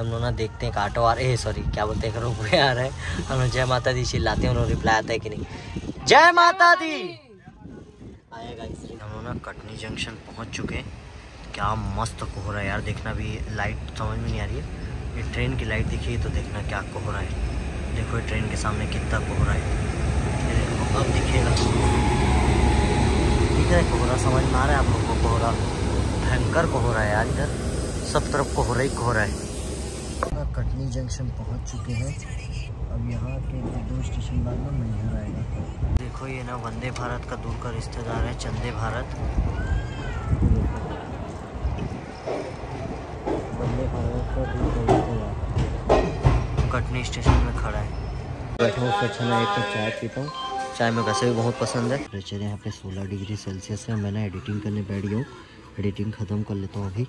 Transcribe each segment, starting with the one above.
हम लोग ना देखते हैं ऑटो आ रहे सॉरी क्या बोलते हैं रोपवे आ रहे हैं। हम लोग जय माता दी चिल्लाते हैं, उन्होंने रिप्लाई आता है कि नहीं। जय माता दी! आएगा हम लोग ना कटनी जंक्शन पहुँच चुके हैं। क्या मस्त कोहरा है यार, देखना भी लाइट समझ में नहीं आ रही है। ये ट्रेन की लाइट दिखी तो देखना क्या कोहरा है देखो ये ट्रेन के सामने कितना कोहरा है अब दिखेगा। है कोहरा समझ में आ रहा है आप लोग को कोहरा भयंकर कोहरा है यार इधर। सब तरफ़ कोहरा ही कोहरा है। कटनी जंक्शन पहुँच चुके हैं। अब यहाँ के दो स्टेशन बाद में मैहर आएगा। देखो ये ना वंदे भारत का दूर का रिश्तेदार है चंदे भारत। वंदे भारत का दूर का रिश्तेदार। कटनी स्टेशन में खड़ा है। बैठा हूँ अच्छा ना एक कप चाय पीता हूँ। चाय में वैसे भी बहुत पसंद है। टेम्परेचर यहाँ पे 16 डिग्री सेल्सियस है। मैं ना एडिटिंग करने बैठ गया हूँ। एडिटिंग ख़त्म कर लेता हूँ अभी।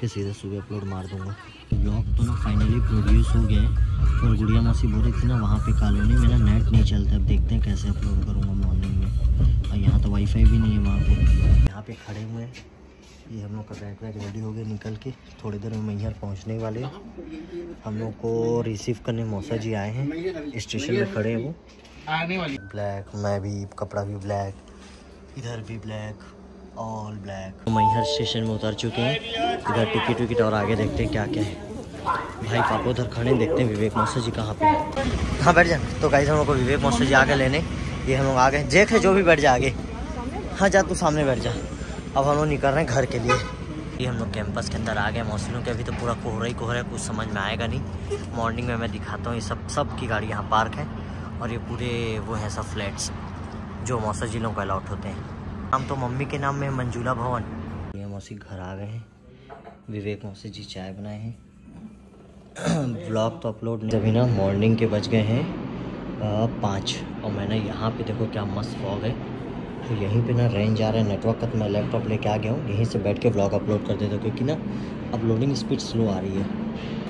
फिर सीधे सुबह अपलोड मार दूँगा। ब्लॉग तो ना फाइनली प्रोड्यूस हो गया है और गुड़िया मौसी बोल रही थी ना वहाँ पे कॉलोनी में ना नेट नहीं चलता अब देखते हैं कैसे अपलोड करूँगा मॉर्निंग में। और यहाँ तो वाईफाई भी नहीं है वहाँ पे। यहाँ पे खड़े हुए हैं। ये हम लोग का बैग वैग रेडी हो गए निकल के। थोड़ी देर में मैहर पहुँचने वाले हम लोग को रिसीव करने मौसा जी आए हैं। स्टेशन में खड़े हैं वो। आने वाली। ब्लैक मैं भी कपड़ा भी ब्लैक इधर भी black all black Maihar station में उतर चुके हैं। इधर टिकट विकट और आगे देखते हैं क्या क्या है। भाई पापा उधर खड़े देखते हैं विवेक मौसा जी कहाँ पे हैं। बैठ जा तो गाइस हम लोग को विवेक मौसा जी आगे लेने। ये हम लोग आ गए है जो भी बैठ जा आगे। हाँ जा, तू सामने बैठ जा। अब हम लोग निकल रहे हैं घर के लिए। ये हम लोग कैंपस के अंदर आ गए मौसलों के अभी तो पूरा कोहरा ही कोहरा है। कुछ समझ में आएगा नहीं। मॉर्निंग में मैं दिखाता हूँ। ये सब सब की गाड़ी यहाँ पार्क है। और ये पूरे वो हैं, सब फ्लैट्स जो मौसा जिलों को अलाउट होते हैं। हम तो मम्मी के नाम में मंजूला भवन। ये मौसी घर आ गए हैं। विवेक मौसी जी चाय बनाए हैं। ब्लॉग तो अपलोड नहीं अभी ना मॉर्निंग के बज गए हैं पाँच। और मैंने यहाँ पे देखो क्या मस्त फॉग है। तो यहीं पे ना रेंज आ रहा है नेटवर्क का तो मैं लैपटॉप लेके आ गया हूँ। यहीं से बैठ के ब्लॉग अपलोड कर देता हूँ, क्योंकि ना अपलोडिंग स्पीड स्लो आ रही है।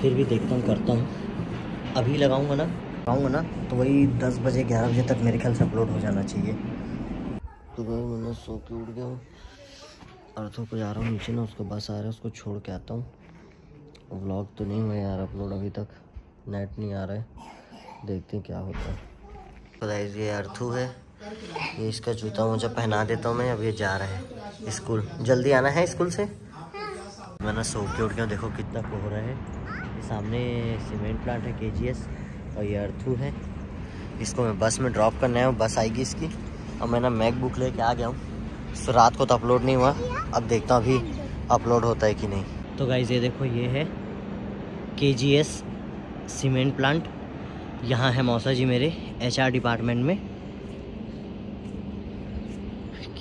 फिर भी देखता हूँ, करता हूँ। अभी लगाऊँगा ना लगाऊँगा ना तो वही दस बजे ग्यारह बजे तक मेरे ख्याल से अपलोड हो जाना चाहिए। तो भाई मैंने सो के उठ गया हूँ। अर्थों को जा रहा हूँ नीचे ना उसका बस आ रहा है उसको छोड़ के आता हूँ। व्लॉग तो नहीं हुआ यार अपलोड अभी तक। नेट नहीं आ रहा है। देखते हैं क्या होता है। तो guys, ये अर्थू है। ये इसका जूता मुझे पहना देता हूँ मैं अब ये जा रहा है स्कूल। जल्दी आना है स्कूल से? मैंने सो के उठ गया देखो कितना कोहरा है ये सामने सीमेंट प्लांट है के और ये अर्थू है। इसको मैं बस में ड्रॉप करना है बस आएगी इसकी। और मैं ना मैक बुक लेके आ गया हूँ। सो रात को तो अपलोड नहीं हुआ। अब देखता हूँ अभी अपलोड होता है कि नहीं। तो गाइज़ ये देखो, ये है के सीमेंट प्लांट यहाँ है मौसा जी मेरे एचआर डिपार्टमेंट में।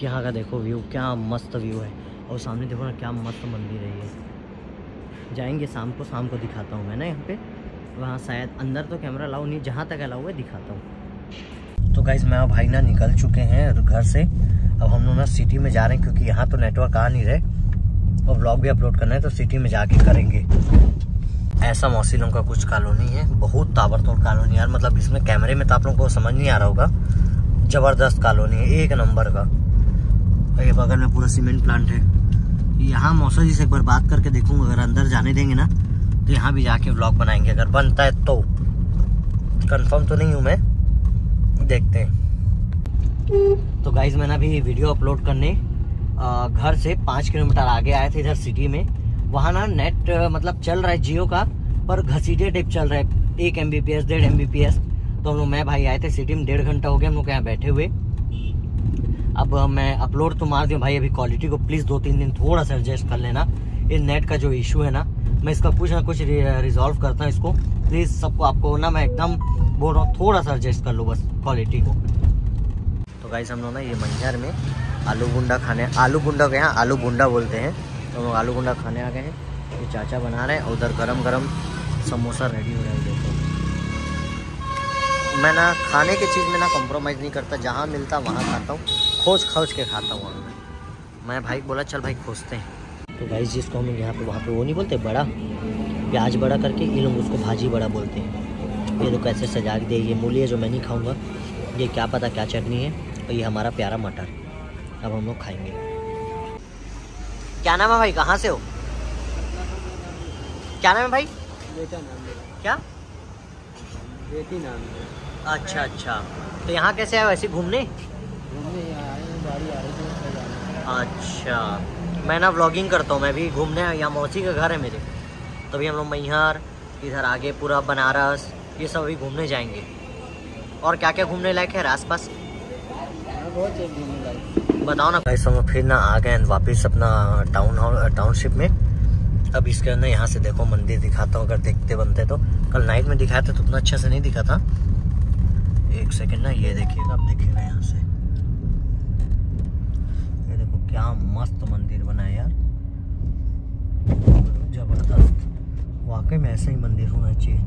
यहाँ का देखो व्यू क्या मस्त व्यू है। और सामने देखो ना, क्या मस्त मंदिर है ये। जाएँगे शाम को शाम को दिखाता हूँ मैं ना यहाँ पे। वहाँ शायद अंदर तो कैमरा अलाउ नहीं, जहाँ तक अलाउ है दिखाता हूँ। तो गाइज़ मैं और भाई ना निकल चुके हैं घर से। अब हम लोग ना सिटी में जा रहे हैं क्योंकि यहाँ तो नेटवर्क आ नहीं रहे। और ब्लॉग भी अपलोड करना है तो सिटी में जाके करेंगे। ऐसा मौसीलों का कुछ कॉलोनी है, बहुत ताबड़तोड़ कॉलोनी यार। मतलब इसमें कैमरे में तो आप लोगों को समझ नहीं आ रहा होगा। ज़बरदस्त कॉलोनी है, एक नंबर का। ये बगल में पूरा सीमेंट प्लांट है। यहाँ मौसा जी से एक बार बात करके देखूँगा, अगर अंदर जाने देंगे ना तो यहाँ भी जाके व्लॉग बनाएँगे। अगर बनता है तो। कंफर्म तो नहीं हूँ मैं। देखते हैं। तो गाइज़ मैंने अभी वीडियो अपलोड करने घर से पाँच किलोमीटर आगे आए थे इधर सिटी में। वहाँ ना नेट मतलब चल रहा है जियो का, पर घसीटे टाइप चल रहा है। एक एम बी पी एस डेढ़ एम बी पी एस तो हम लोग, मैं भाई आए थे सिटी में, डेढ़ घंटा हो गया हम लोग यहाँ बैठे हुए। अब मैं अपलोड तो मार दिया भाई, अभी क्वालिटी को प्लीज़ दो तीन दिन थोड़ा सा एडजस्ट कर लेना। ये नेट का जो इशू है ना, मैं इसका कुछ ना कुछ रिजॉल्व करता हूँ इसको। प्लीज़ सबको, आपको ना मैं एकदम बोल रहा हूँ, थोड़ा सा एडजस्ट कर लो बस क्वालिटी को। तो गाइस हम लोग ना ये मंझर में आलू गुंडा खाने, आलू गुंडा के यहाँ आलू गुंडा बोलते हैं। तो हम लोग आलू गुंडा खाने आ गए हैं। ये चाचा बना रहे हैं, उधर गरम गरम समोसा रेडी हो रहा है, देखो। मैं ना खाने की चीज़ में ना कॉम्प्रोमाइज़ नहीं करता, जहाँ मिलता वहाँ खाता हूँ। खोज खोज के खाता हूँ मैं मैं भाई बोला, चल भाई, खोजते हैं। तो भाई जिसको हम यहाँ पे, वहाँ पे वो नहीं बोलते, बड़ा? प्याज बड़ा करके, ये लोग उसको भाजी बड़ा बोलते हैं। ये लोग कैसे सजा के दे ये मूली है जो मैं नहीं खाऊँगा। ये क्या पता क्या चटनी है? और ये हमारा प्यारा मटर। अब हम लोग खाएँगे। क्या नाम है भाई? कहाँ से हो? क्या नाम है भाई? बेटा नाम है क्या? बेटी नाम है अच्छा अच्छा। तो यहाँ कैसे आए वैसे घूमने? घूमने अच्छा। मैं ना व्लॉगिंग करता हूँ मैं भी घूमने यहाँ मौसी का घर है मेरे। तभी हम लोग मैहर इधर आगे पूरा बनारस ये सब अभी घूमने जाएँगे। और क्या क्या घूमने लायक है आस पास बताओ ना। भाई सब फिर ना आ गए वापस अपना टाउन हॉल टाउनशिप में। अब इसके अंदर यहाँ से देखो मंदिर दिखाता हूँ अगर देखते बनते तो। कल नाइट में दिखाया था तो उतना अच्छा से नहीं दिखा था। एक सेकंड ना ये देखिएगा अब देखिएगा यहाँ से। ये देखो क्या मस्त मंदिर बना है यार। ज़बरदस्त। वाकई में ऐसा ही मंदिर होना चाहिए।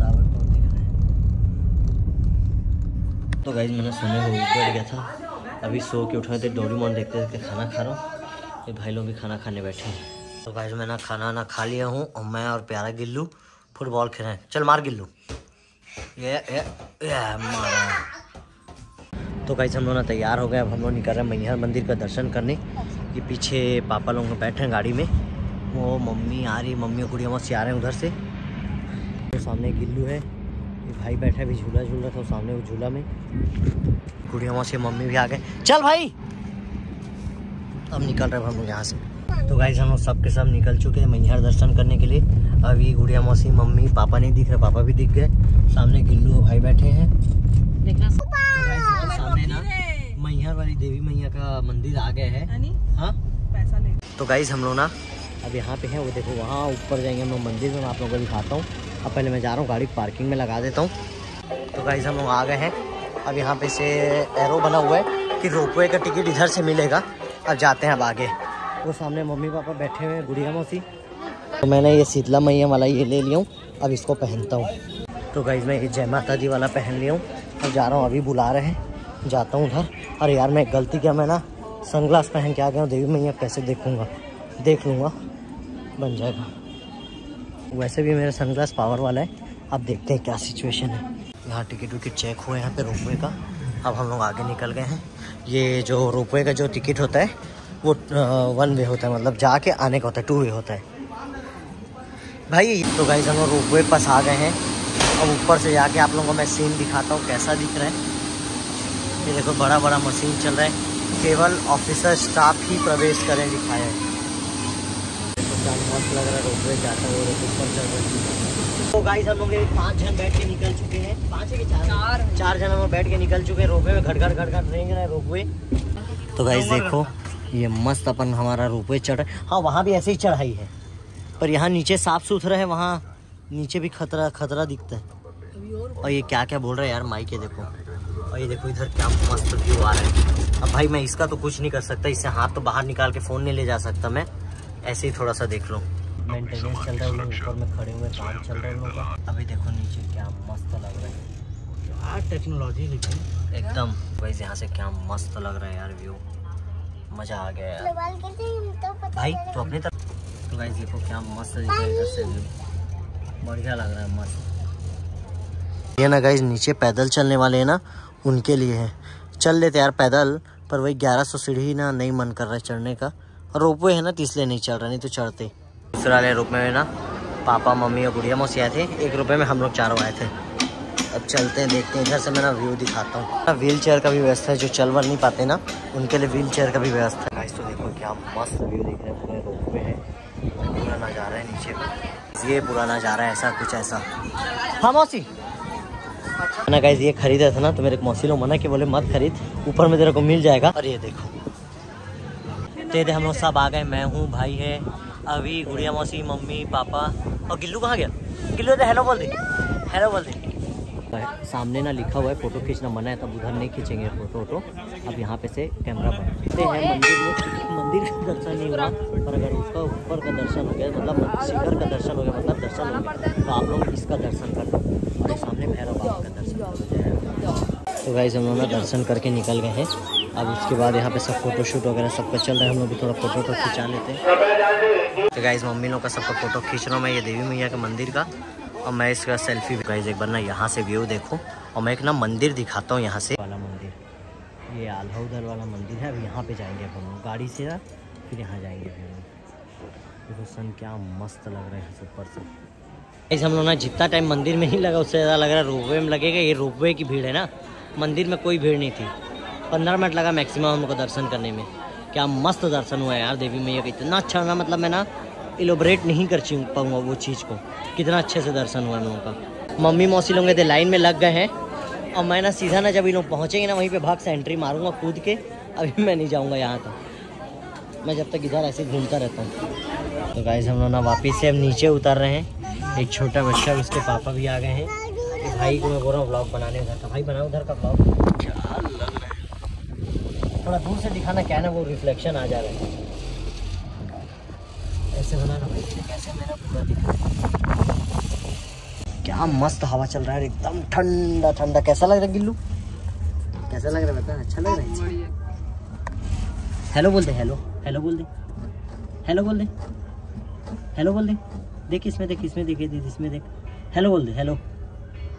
एकदम ताबड़तोड़ दिख तो गाइज़ मैंने सोने को बैठ गया था। अभी सो के उठे थे डोरीमोन देखते देखते खाना खा रहा हूँ। ये भाई लोग भी खाना खाने बैठे हैं। तो गाइज़ मैंने खाना ना खा लिया हूँ और मैं और प्यारा गिल्लू फुटबॉल खेल रहे हैं। चल मार गिल्लू। ये ये मारा। तो गाइज़ हम लोग ना तैयार हो गए। अब हम लोग निकल रहे हैं मैहर मंदिर का दर्शन करने। ये पीछे पापा लोग बैठे हैं गाड़ी में। वो मम्मी आ रही मम्मी और गुड़िया से आ रहे हैं उधर से। सामने गिल्लू है। ये भाई बैठा भी झूला झूल रहा था सामने वो झूला में। गुड़िया मौसी मम्मी भी आ गए। चल भाई। अब निकल रहे हम लोग यहाँ से। तो गाइज़ हम लोग सबके सब निकल चुके हैं मैहर दर्शन करने के लिए। अभी गुड़िया मौसी मम्मी पापा नहीं दिख रहे पापा भी दिख गए। सामने गिल्लू और भाई बैठे हैं। तो सामने ना मैहर वाली देवी मैया का मंदिर आ गया है। हाँ? तो गाइज़ हम लोग ना अब यहाँ पे हैं वो देखो वहाँ ऊपर जाएँगे हम लोग मंदिर में आप लोगों को दिखाता हूँ। अब पहले मैं जा रहा हूँ, गाड़ी पार्किंग में लगा देता हूँ। तो गाइज़ हम लोग आ गए हैं। अब यहाँ पे से एरो बना हुआ है कि रोपवे का टिकट इधर से मिलेगा। अब जाते हैं अब आगे। वो सामने मम्मी पापा बैठे हुए हैं, गुड़िया मौसी। तो मैंने ये शीतला मैया वाला ये ले लिया हूँ। अब इसको पहनता हूँ। तो गाइज़ मैं ये जय माता दी वाला पहन लिया हूँ। अब जा रहा हूँ, अभी बुला रहे हैं। जाता हूँ उधर। अरे यार, मैं गलती क्या, मैं ना सनग्लास पहन के आ गया हूँ। देवी मैया कैसे देखूँगा? देख लूँगा। बन जाएगा। वैसे भी मेरा सनग्लास पावर वाला है। अब देखते हैं क्या सिचुएशन है। यहाँ टिकट विकट चेक हुए यहाँ पे रोपवे का। अब हम लोग आगे निकल गए हैं। ये जो रोपवे का जो टिकट होता है, वो वन वे होता है। मतलब जाके आने का होता है टू वे होता है। भाई तो गाइज़ हम लोग रोपवे पास आ गए हैं। अब ऊपर से जाके आप लोगों को मैं सीन दिखाता हूँ कैसा दिख रहा है। ये देखो बड़ा बड़ा मशीन चल रहा है। केवल ऑफिसर स्टाफ ही प्रवेश करें दिखाया है। मस्त लग रहा है रोपवे जाता है ऊपर चल रहा है। तो गाइस हम लोग पाँच जन बैठ के निकल चुके हैं। पाँच है कि चार? चार। जन हम बैठ के निकल चुके हैं रोपवे में घट घट घट घट रेंग रहा है रोपवे तो गाइस देखो ये मस्त अपन हमारा रोपवे चढ़ हाँ। वहाँ भी ऐसे ही चढ़ाई है। पर यहाँ नीचे साफ़ सुथरा है वहाँ नीचे भी खतरा खतरा दिखता है। और ये क्या क्या बोल रहा है यार माइक ये देखो। और ये देखो इधर क्या मस्त व्यू आ रहा है। अब भाई मैं इसका तो कुछ नहीं कर सकता इससे हाथ तो बाहर निकाल के फ़ोन नहीं ले जा सकता मैं। ऐसे ही थोड़ा सा देख लो। मेंटेनेंस चल रहा है लोग ऊपर में खड़े हुए काम चल रहा है लोगों का अभी देखो नीचे क्या मस्त लग रहा है। यार टेक्नोलॉजी लेकिन एकदम। वैसे यहाँ से क्या मस्त लग रहा है यार व्यू मज़ा आ गया यार। भाई तो अपनी तरफ़ तो गाइस देखो क्या मस्त दिख रहा है इधर से व्यू बढ़िया लग रहा है मस्त। ये ना गाइस नीचे पैदल चलने वाले हैं ना उनके लिए है। चल लेते यार पैदल पर वही 1100 सीढ़ी ना नहीं मन कर रहा है चढ़ने का। और रोपवे है ना तो इसलिए नहीं चढ़ रहा, नहीं तो चढ़ते। दूसरा वाले रोपवे में ना, पापा, मम्मी और गुड़िया मौसी आए थे। एक रुपये में हम लोग चारों आए थे। अब चलते हैं, देखते हैं। इधर से मैं ना व्यू दिखाता हूँ। व्हील चेयर का भी व्यवस्था है, जो चल वर नहीं पाते ना, उनके लिए व्हील चेयर का भी व्यवस्था है। तो देखो क्या मस्त व्यू दिख रहा है, पूरे रोपवे है। पूरा नज़ारा है नीचे में ये पूरा नज़ारा है, ऐसा कुछ ऐसा। हाँ मौसी। ना गाइस ये खरीदा था ना तो मेरे मौसी लोग मना के बोले, मत खरीद, ऊपर में तेरे को मिल जाएगा। और ये देखो। तेरे हम लोग सब आ गए, मैं हूँ, भाई है, अभी गुड़िया मौसी, मम्मी, पापा। और गिल्लू कहाँ गया? गिल्लू तो हेलो बोल दे। हेलो बोल दे। सामने ना लिखा हुआ है फ़ोटो खींचना मना है, तब उधर नहीं खींचेंगे फ़ोटो वोटो अब यहाँ पे से कैमरा बनते हैं, मंदिर में मंदिर का दर्शन नहीं हुआ, पर अगर उसका ऊपर का दर्शन हो गया मतलब शिखर का दर्शन हो गया मतलब दर्शन हो गया तो आप लोग इसका दर्शन कर लो। और सामने भैरव बाबा का दर्शन तो गाइज़ हम लोग दर्शन करके निकल गए हैं। अब उसके बाद यहाँ पे सब फ़ोटो शूट वगैरह सबका चल रहा है, हम लोग भी थोड़ा फ़ोटो वोटो खिंचा लेते हैं। तो गाइज़ मम्मी लोग का सबका फ़ोटो खींच रहा हूँ मैं, ये देवी मैया के मंदिर का। और मैं इसका सेल्फी गाइज़ एक बार ना यहाँ से व्यू देखो। और मैं एक ना मंदिर दिखाता हूँ यहाँ से। वाला मंदिर। ये आल्हा उदल वाला मंदिर है, अब यहाँ पे जाएँगे अब हम गाड़ी से फिर यहाँ जाएँगे फिर हम। देखो सन, क्या मस्त लग रहा है ऊपर से। ऐसे हम लोग ना जितना टाइम मंदिर में ही लगा, उससे ज़्यादा लग रहा है रोपवे में लगेगा। ये रोपवे की भीड़ है ना। मंदिर में कोई भीड़ नहीं थी। पंद्रह मिनट लगा मैक्सिमम हमको दर्शन करने में। क्या मस्त दर्शन हुआ है यार, देवी मैया का। इतना अच्छा ना मतलब मैं ना इलोबरेट नहीं कर पाऊँगा वो चीज़ को। कितना अच्छे से दर्शन हुआ लोगों का। मम्मी मौसी लोग थे लाइन में लग गए हैं। और मैं ना सीधा ना जब ये लोग पहुँचेंगे ना, वहीं पे भाग से एंट्री मारूँगा कूद के। अभी मैं नहीं जाऊँगा यहाँ तक। मैं जब तक इधर ऐसे घूमता रहता हूँ। तो गाइज़ हम लोग ना वापिस से हम नीचे उतर रहे हैं। एक छोटा बच्चा उसके पापा भी आ गए हैं। भाई को मैं बोल रहा हूँ ब्लॉग बनाने उधर का। भाई, बनाओ उधर का ब्लॉग थोड़ा दूर से दिखाना क्या है ना वो रिफ्लेक्शन आ जा रहा है। ऐसे बनाना भाई। कैसे मेरा पूरा दिख रहा है? क्या मस्त हवा चल रहा है एकदम ठंडा ठंडा। कैसा लग रहा है गिल्लू? कैसा लग रहा है बता। अच्छा लग रहा है? हेलो बोल दे हेलो हेलो बोल दे। हेलो बोल दे। हेलो बोल दे। देख इसमें देख इसमें देख दीदी इसमें देख। हेलो बोल दे हेलो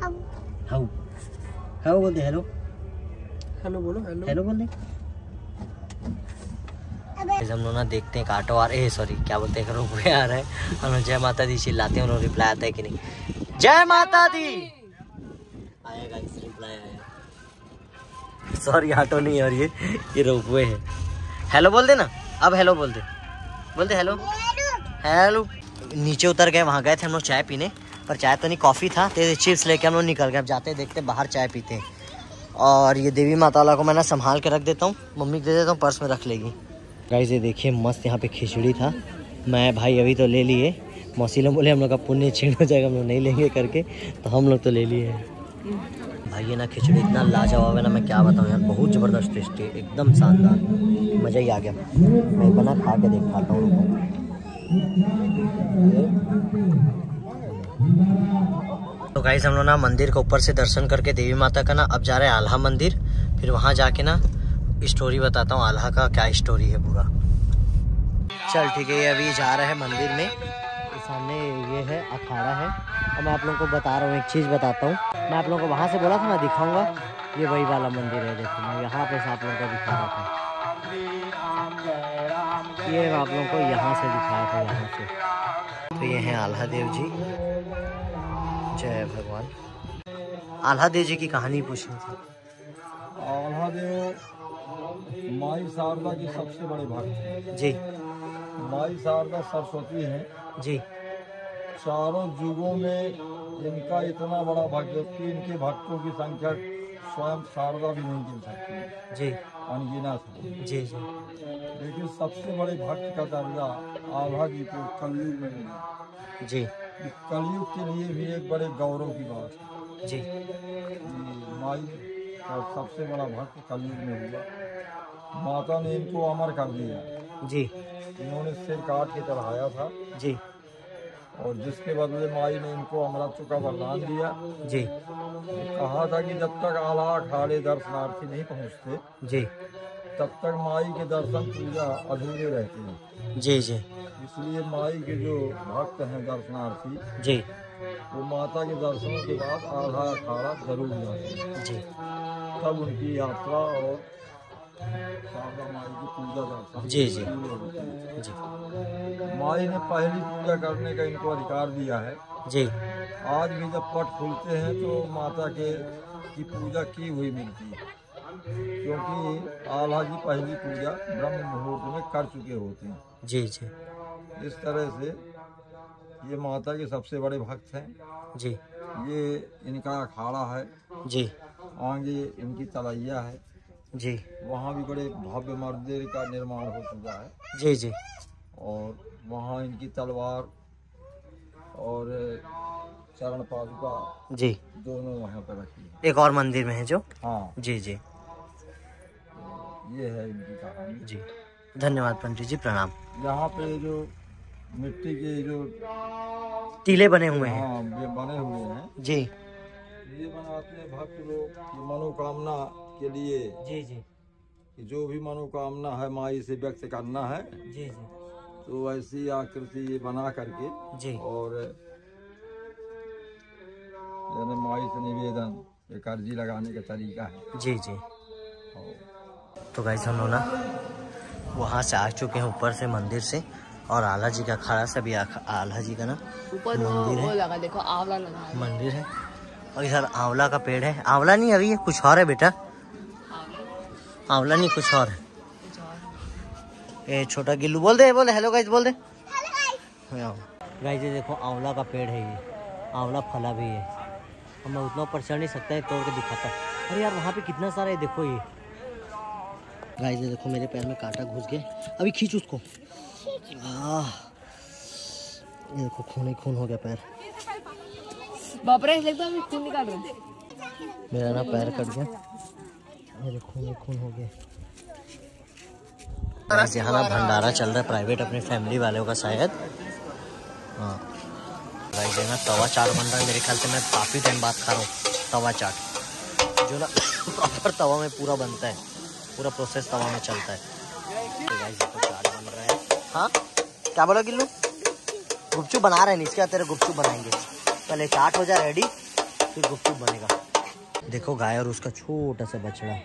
हाउ हाउ बोल दे हेलो हेलो बोलो हेलो हेलो बोल दे। हम लोग ना देखते हैं एक ऑटो आ रहे सॉरी क्या बोलते हैं रोपवे आ रहा है। हम लोग जय माता दी चिल्लाते हैं उन्होंने रिप्लाई आता है कि नहीं। जय माता दी! आएगा इस रिप्लाई आया। सॉरी ऑटो नहीं और ये ये रोपवे है। हेलो बोल दे ना अब हेलो बोल दे। बोल दे हेलो हेलो नीचे उतर गए, वहाँ गए थे हम लोग चाय पीने, पर चाय तो नहीं कॉफ़ी था तो चिप्स लेके हम लोग निकल गए, अब जाते देखते बाहर चाय पीते हैं। और ये देवी माता को मैं ना संभाल के रख देता हूँ। मम्मी को दे देता हूँ, पर्स में रख लेगी। गाइस ये देखिए, मस्त यहाँ पे खिचड़ी था। मैं भाई अभी तो ले लिए। मौसी लोग बोले, हम लोग का पुण्य छीन हो जाएगा, हम लोग नहीं लेंगे करके। तो हम लोग तो ले लिए भाई, ये ना खिचड़ी इतना लाजवाब है ना, मैं क्या बताऊँ यार, बहुत ज़बरदस्त टेस्टी एकदम शानदार। मज़ा ही आ गया। मैं बना खा के देख पाता हूँ तो गाइस हम लोग ना मंदिर के ऊपर से दर्शन करके देवी माता का ना, अब जा रहे हैं आल्हा मंदिर। फिर वहाँ जाके ना स्टोरी बताता हूँ, आल्हा का क्या स्टोरी है पूरा। चल ठीक है, ये अभी जा रहे हैं मंदिर में। सामने ये है, अखाड़ा है। और मैं आप लोगों को बता रहा हूँ, एक चीज़ बताता हूँ। मैं आप लोगों को वहाँ से बोला था ना, दिखाऊँगा। ये वही वाला मंदिर है, देखो, मैं यहाँ पे आप लोगों को दिखा रहा था। ये आप लोगों को यहाँ से दिखाया था, यहाँ से। तो ये हैं आल्हा देव जी। जय भगवान। आल्हा देव जी की कहानी पूछनी थी। आल्हा देव माई शारदा की सबसे बड़े भक्त जी। माई शारदा सरस्वती हैं। जी। चारों युगों में इनका इतना बड़ा भक्त कि इनके भक्तों की संख्या स्वयं शारदा भी नहीं गिन सकती। जी। अनगिना था जी जी। लेकिन सबसे बड़े भक्त का दर्जा आल्हा जी को कलयुग में मिला। जी। कलयुग के लिए भी एक बड़े गौरव की बात है। जी। माई का सबसे बड़ा भक्त कलयुग में हुआ। माता ने इनको अमर कर दिया। जी। इन्होंने सिर काट के चढ़ाया था। जी। और जिसके बदले माई ने इनको अमृत का वरदान दिया। जी। कहा था कि जब तक आला अखाड़े दर्शनार्थी नहीं पहुँचते जी। तब तक माई के दर्शन पूजा अधूरे रहते हैं। जी जी। इसलिए माई के जो भक्त हैं दर्शनार्थी जी। वो माता के दर्शन के बाद आधा अखाड़ा ज़रूर जाते हैं। जी। तब उनकी यात्रा और जी, जी। जी। माई ने पहली पूजा करने का इनको अधिकार दिया है। जी। आज भी जब पट खुलते हैं तो माता के की पूजा की हुई मिलती है। क्योंकि आल्हा जी पहली पूजा ब्रह्म मुहूर्त में कर चुके होते हैं। जी जी। इस तरह से ये माता के सबसे बड़े भक्त हैं। जी। ये इनका अखाड़ा है। जी। आगे इनकी तलैया है। जी। वहाँ भी बड़े भव्य मंदिर का निर्माण हो चुका है। जी जी। और वहाँ इनकी तलवार और चरण पादुका जी। दोनों वहाँ पर रखी है। एक और मंदिर में है जो? हाँ। जी जी। ये है इनकी कहानी। जी। धन्यवाद पंडित जी प्रणाम। यहाँ पे जो मिट्टी के जो टीले बने हुए हैं। हाँ ये बने हुए हैं। जी। ये बनाते हैं भक्त लोग मनोकामना के लिए। जी जी। कि जो भी मनोकामना है माई से व्यक्त करना है जी जी। तो ऐसी आकृति ये बना करके जी। और यानी माई से निवेदन एक अर्जी लगाने का तरीका है। जी जी। तो गाइस हम लोग ना वहाँ से आ चुके हैं ऊपर से मंदिर से। और आला जी का खड़ा से भी आला जी का ना ऊपर मंदिर है। लगा देखो आंवला लगा मंदिर है। और इधर आंवला का पेड़ है। आंवला नहीं अभी ये कुछ और है बेटा। आंवला नहीं कुछ और है। ये छोटा गिल्लू बोल दे बोल हेलो गाइस बोल दे। गाइस ये देखो आंवला का पेड़ है ये। आंवला फला भी है। हम उतना ऊपर चढ़ नहीं सकता है तोड़ के दिखाता। अरे यार वहाँ पे कितना सारा है देखो ये। गाइस ये देखो मेरे पैर में कांटा घुस गया अभी खींच उसको। ये देखो खून ही खून हो गया पैर। बाप रे लगता है अभी खून निकाल रहे हैं। मेरा ना पैर कट गया। मेरे खून में खून हो गया। गाइस, यहाँ ना भंडारा चल रहा है प्राइवेट अपने फैमिली वालों का शायद। हाँ। गाइस ना तवा चाट बन रहा है। मेरे ख्याल से मैं काफ़ी टाइम बाद खा रहा हूँ तवा चाट। जो ना प्रॉपर तवा में पूरा बनता है। पूरा प्रोसेस तवा में चलता है। तो रहा है। हाँ? क्या बोला गिल्लू? गुपचुप बना रहे हैं इसके तेरे गुपचुप बनाएँगे। पहले चाट हो जाए रेडी फिर गुपचुप बनेगा। देखो गाय और उसका छोटा सा बछड़ा।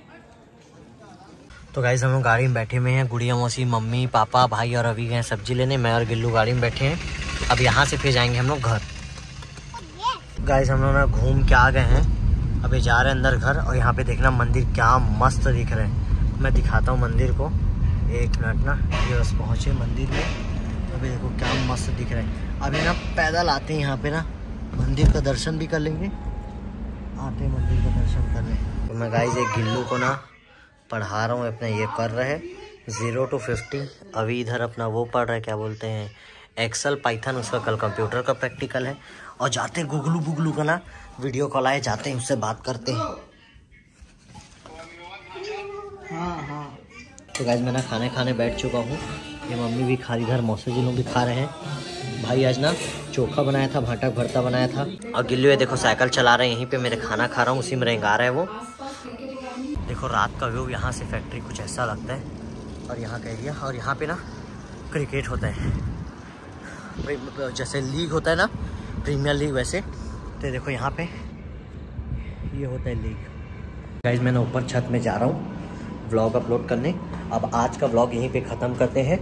तो गाइज़ हम लोग गाड़ी में बैठे हुए हैं। गुड़िया, मौसी, मम्मी, पापा, भाई और अभी गए सब्ज़ी लेने। मैं और गिल्लू गाड़ी में बैठे हैं। अब यहाँ से फिर जाएँगे हम लोग घर। गाइज़ हम लोग ना घूम के आ गए हैं। अभी जा रहे हैं अंदर घर और यहाँ पे देखना मंदिर क्या मस्त दिख रहे है। मैं दिखाता हूँ मंदिर को। एक मिनट ना, ये बस पहुँचे मंदिर में। अभी देखो क्या मस्त दिख रहा है। अभी ना पैदल आते हैं यहाँ पे ना, मंदिर का दर्शन भी कर लेंगे। आते हैं मंदिर का दर्शन कर करने। तो मैं गाइज़ एक गिल्लू को ना पढ़ा रहा हूँ, अपना ये कर रहे ज़ीरो टू फिफ्टी अभी इधर अपना वो पढ़ रहा है, क्या बोलते हैं एक्सल पाइथन उसका कल कंप्यूटर का प्रैक्टिकल है। और जाते गुगलू बुगलू का ना वीडियो कॉल आए, जाते हैं, उससे बात करते हैं। हाँ हाँ। तो गाइज़ मैं ना खाने खाने बैठ चुका हूँ। ये मम्मी भी खा इधर मौसे जी लोग भी खा रहे हैं। भाई, आज ना चोखा बनाया था, भाटा भरता बनाया था। और गिल्लू, ये देखो, साइकिल चला रहे हैं, यहीं पे मेरे खाना खा रहा हूँ, उसी में रेंगा रहा है वो। देखो, रात का व्यू, यहाँ से फैक्ट्री कुछ ऐसा लगता है। और यहाँ का एरिया और यहाँ पे ना क्रिकेट होता है। जैसे लीग होता है ना प्रीमियर लीग वैसे। तो देखो, यहाँ पे ये होता है लीग गाइज़ मैं ना ऊपर छत में जा रहा हूँ। व्लॉग अपलोड करने। अब आज का व्लॉग यहीं पे ख़त्म करते हैं।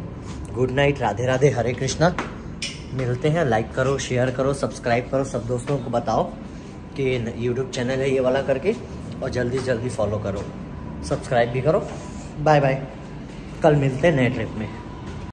Good night Radhe Radhe, Hare Krishna. मिलते हैं लाइक करो शेयर करो सब्सक्राइब करो, सब दोस्तों को बताओ कि यूट्यूब चैनल है ये वाला करके, और जल्दी जल्दी फॉलो करो। सब्सक्राइब भी करो। बाय बाय कल मिलते हैं नए ट्रिप में।